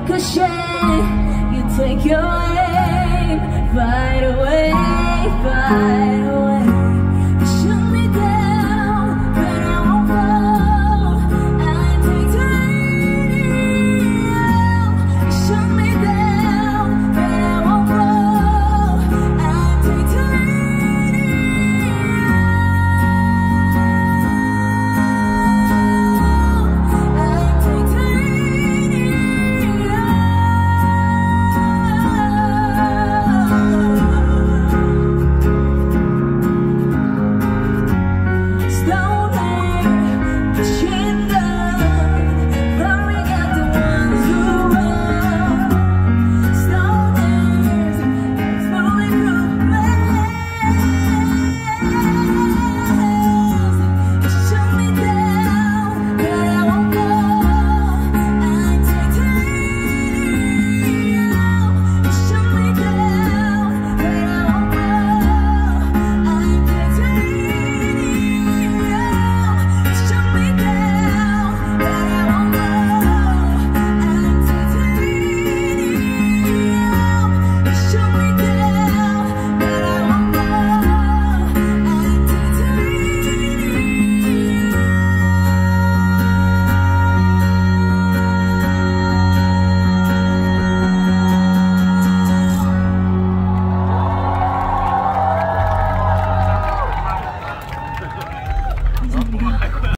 ricochet. You take your aim.